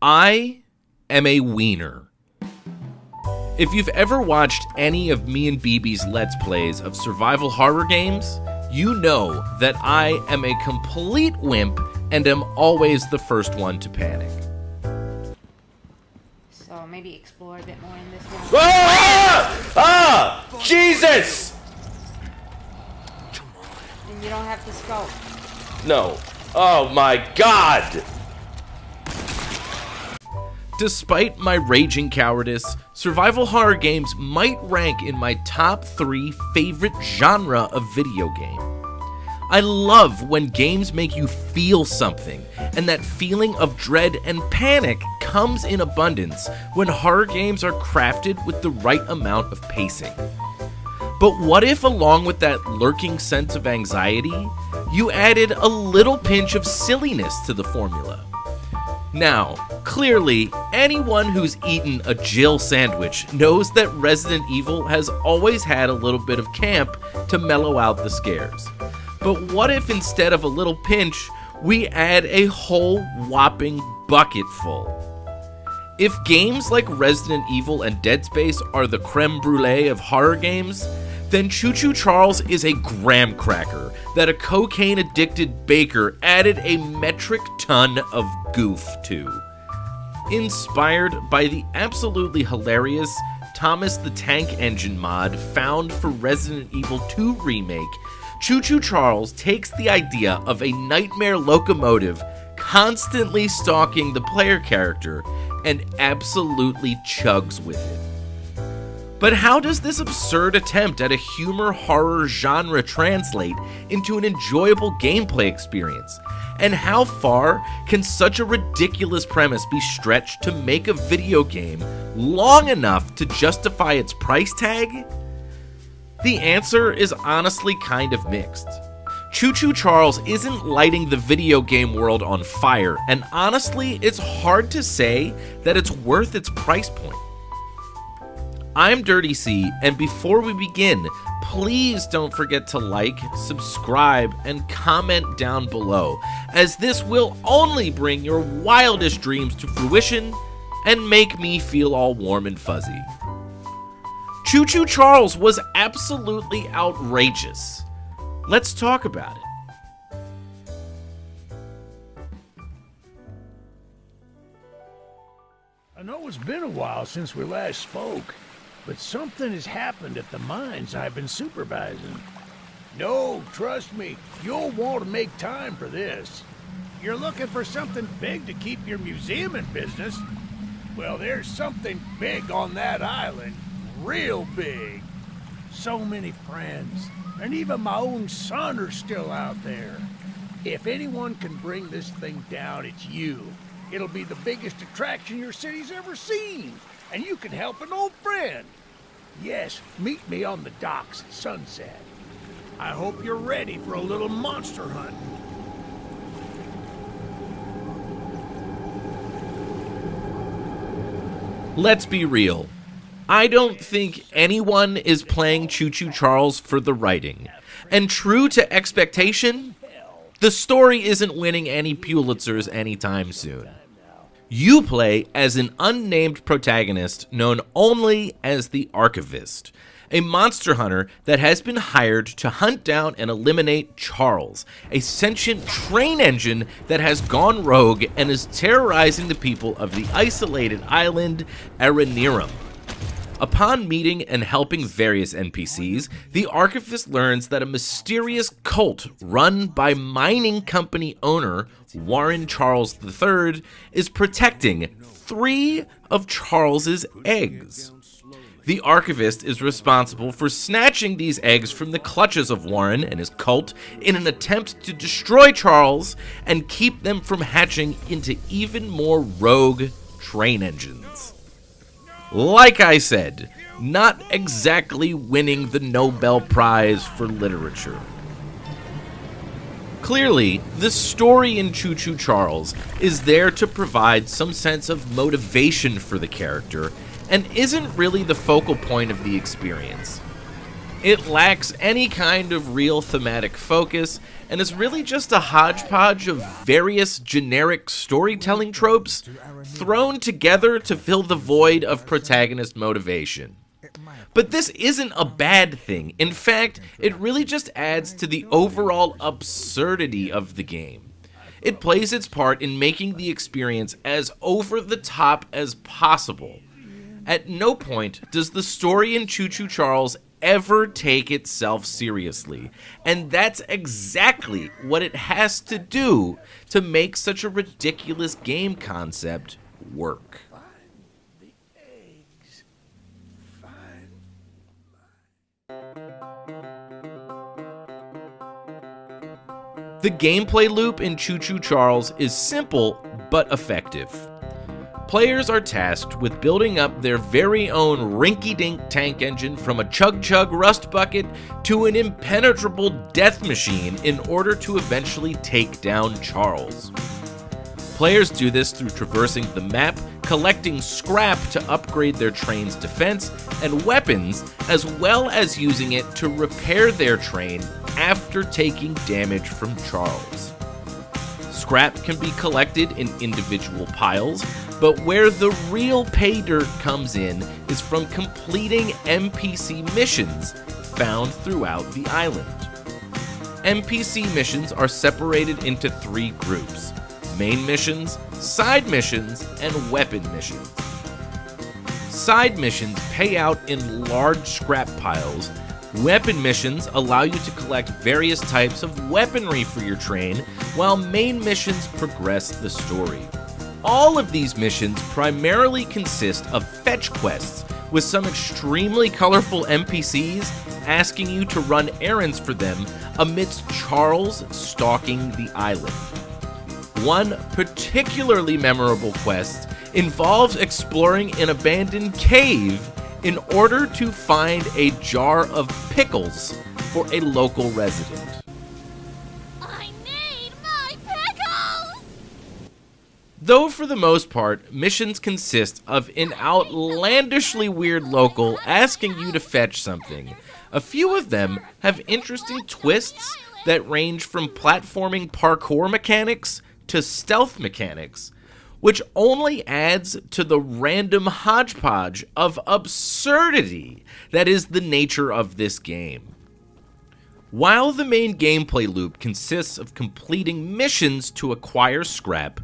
I am a wiener. If you've ever watched any of me and BB's Let's Plays of survival horror games, you know that I am a complete wimp and am always the first one to panic. So maybe explore a bit more in this one. Ah! Ah! Jesus! And you don't have to scope. No. Oh my god! Despite my raging cowardice, survival horror games might rank in my top three favorite genre of video game. I love when games make you feel something, and that feeling of dread and panic comes in abundance when horror games are crafted with the right amount of pacing. But what if, along with that lurking sense of anxiety, you added a little pinch of silliness to the formula? Now, clearly, anyone who's eaten a Jill sandwich knows that Resident Evil has always had a little bit of camp to mellow out the scares. But what if instead of a little pinch, we add a whole whopping bucket full? If games like Resident Evil and Dead Space are the creme brulee of horror games, then Choo Choo Charles is a graham cracker that a cocaine addicted baker added a metric ton of goof to. Inspired by the absolutely hilarious Thomas the Tank Engine mod found for Resident Evil 2 Remake, Choo Choo Charles takes the idea of a nightmare locomotive constantly stalking the player character and absolutely chugs with it. But how does this absurd attempt at a humor horror genre translate into an enjoyable gameplay experience? And how far can such a ridiculous premise be stretched to make a video game long enough to justify its price tag? The answer is honestly kind of mixed. Choo Choo Charles isn't lighting the video game world on fire, and honestly, it's hard to say that it's worth its price point. I'm Dirty C, and before we begin, please don't forget to like, subscribe, and comment down below, as this will only bring your wildest dreams to fruition and make me feel all warm and fuzzy. Choo Choo Charles was absolutely outrageous. Let's talk about it. I know it's been a while since we last spoke, but something has happened at the mines I've been supervising. No, trust me, you'll want to make time for this. You're looking for something big to keep your museum in business? Well, there's something big on that island. Real big. So many friends, and even my own son are still out there. If anyone can bring this thing down, it's you. It'll be the biggest attraction your city's ever seen, and you can help an old friend. Yes, meet me on the docks at sunset. I hope you're ready for a little monster hunt. Let's be real. I don't think anyone is playing Choo Choo Charles for the writing. And true to expectation, the story isn't winning any Pulitzers anytime soon. You play as an unnamed protagonist known only as the Archivist, a monster hunter that has been hired to hunt down and eliminate Charles, a sentient train engine that has gone rogue and is terrorizing the people of the isolated island Aranearum. Upon meeting and helping various NPCs, the Archivist learns that a mysterious cult run by mining company owner Warren Charles III is protecting three of Charles's eggs. The Archivist is responsible for snatching these eggs from the clutches of Warren and his cult in an attempt to destroy Charles and keep them from hatching into even more rogue train engines. Like I said, not exactly winning the Nobel Prize for Literature. Clearly, the story in Choo Choo Charles is there to provide some sense of motivation for the character and isn't really the focal point of the experience. It lacks any kind of real thematic focus and is really just a hodgepodge of various generic storytelling tropes thrown together to fill the void of protagonist motivation. But this isn't a bad thing. In fact, it really just adds to the overall absurdity of the game. It plays its part in making the experience as over the top as possible. At no point does the story in Choo Choo Charles ever take itself seriously. And that's exactly what it has to do to make such a ridiculous game concept work. The gameplay loop in Choo Choo Charles is simple but effective. Players are tasked with building up their very own rinky dink tank engine from a chug chug rust bucket to an impenetrable death machine in order to eventually take down Charles. Players do this through traversing the map, collecting scrap to upgrade their train's defense and weapons, as well as using it to repair their train after taking damage from Charles. Scrap can be collected in individual piles, but where the real pay dirt comes in is from completing NPC missions found throughout the island. NPC missions are separated into three groups main missions, side missions, and weapon missions. Side missions pay out in large scrap piles. Weapon missions allow you to collect various types of weaponry for your train, while main missions progress the story. All of these missions primarily consist of fetch quests, with some extremely colorful NPCs asking you to run errands for them amidst Charles stalking the island. One particularly memorable quest involves exploring an abandoned cave in order to find a jar of pickles for a local resident. Though for the most part, missions consist of an outlandishly weird local asking you to fetch something. A few of them have interesting twists that range from platforming parkour mechanics to stealth mechanics, which only adds to the random hodgepodge of absurdity that is the nature of this game. While the main gameplay loop consists of completing missions to acquire scrap,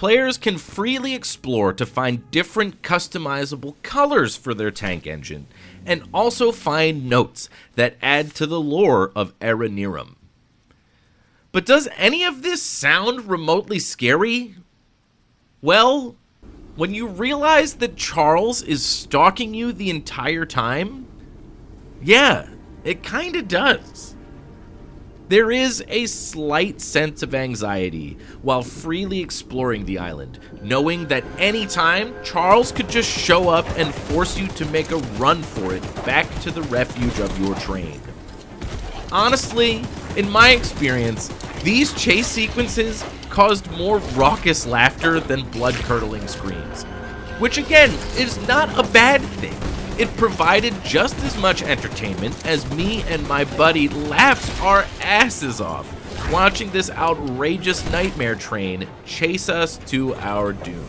players can freely explore to find different customizable colors for their tank engine, and also find notes that add to the lore of Aranearum. But does any of this sound remotely scary? Well, when you realize that Charles is stalking you the entire time, yeah, it kinda does. There is a slight sense of anxiety while freely exploring the island, knowing that anytime Charles could just show up and force you to make a run for it back to the refuge of your train. Honestly, in my experience, these chase sequences caused more raucous laughter than blood curdling screams. Which again is not a bad thing. It provided just as much entertainment as me and my buddy laughed our asses off watching this outrageous nightmare train chase us to our doom.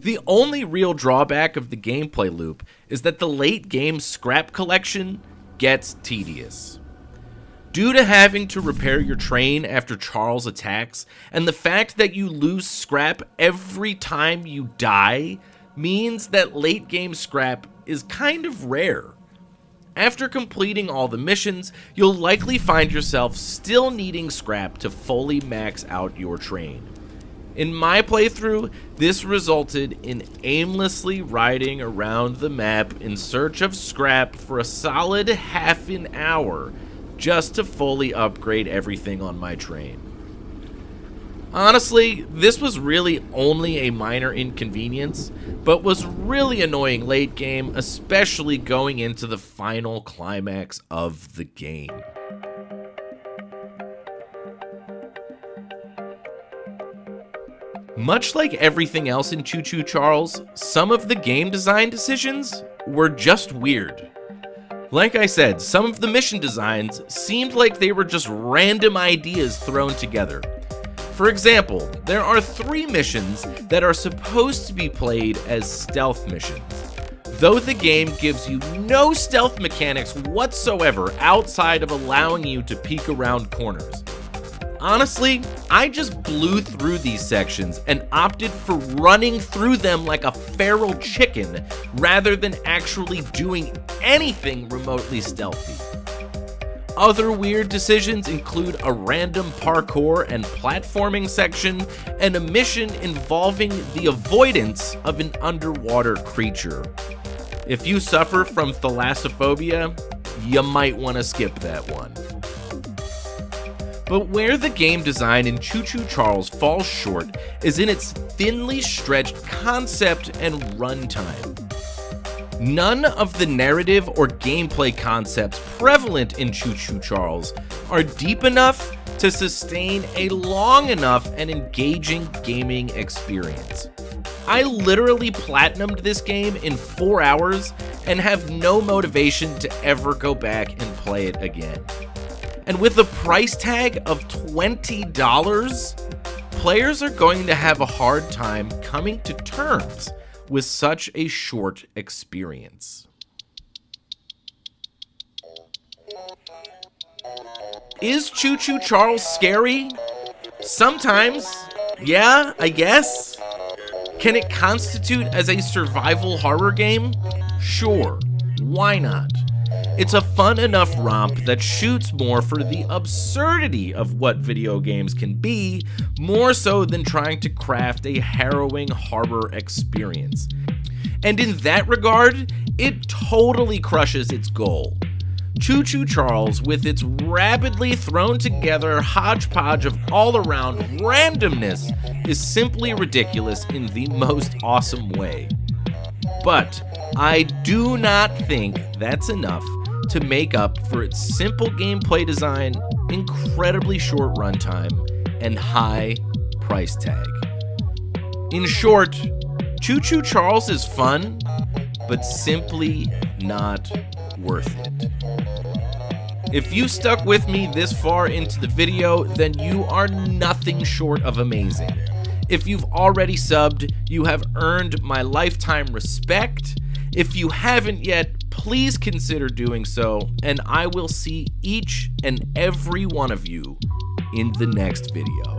The only real drawback of the gameplay loop is that the late game scrap collection gets tedious. Due to having to repair your train after Charles attacks, and the fact that you lose scrap every time you die, means that late game scrap is kind of rare. After completing all the missions, you'll likely find yourself still needing scrap to fully max out your train. In my playthrough, this resulted in aimlessly riding around the map in search of scrap for a solid half an hour just to fully upgrade everything on my train. Honestly, this was really only a minor inconvenience, but was really annoying late game, especially going into the final climax of the game. Much like everything else in Choo Choo Charles, some of the game design decisions were just weird. Like I said, some of the mission designs seemed like they were just random ideas thrown together. For example, there are three missions that are supposed to be played as stealth missions. Though the game gives you no stealth mechanics whatsoever outside of allowing you to peek around corners. Honestly, I just blew through these sections and opted for running through them like a feral chicken rather than actually doing anything remotely stealthy. Other weird decisions include a random parkour and platforming section and a mission involving the avoidance of an underwater creature. If you suffer from thalassophobia, you might want to skip that one. But where the game design in Choo Choo Charles falls short is in its thinly stretched concept and runtime. None of the narrative or gameplay concepts prevalent in Choo Choo Charles are deep enough to sustain a long enough and engaging gaming experience. I literally platinumed this game in four hours and have no motivation to ever go back and play it again. And with the price tag of $20, players are going to have a hard time coming to terms with such a short experience. Is Choo Choo Charles scary? Sometimes. Yeah, I guess. Can it constitute as a survival horror game? Sure. Why not? It's a fun enough romp that shoots more for the absurdity of what video games can be, more so than trying to craft a harrowing horror experience. And in that regard, it totally crushes its goal. Choo Choo Charles, with its rapidly thrown together hodgepodge of all around randomness, is simply ridiculous in the most awesome way. But I do not think that's enough to make up for its simple gameplay design, incredibly short runtime, and high price tag. In short, Choo Choo Charles is fun, but simply not worth it. If you stuck with me this far into the video, then you are nothing short of amazing. If you've already subbed, you have earned my lifetime respect. If you haven't yet, please consider doing so, and I will see each and every one of you in the next video.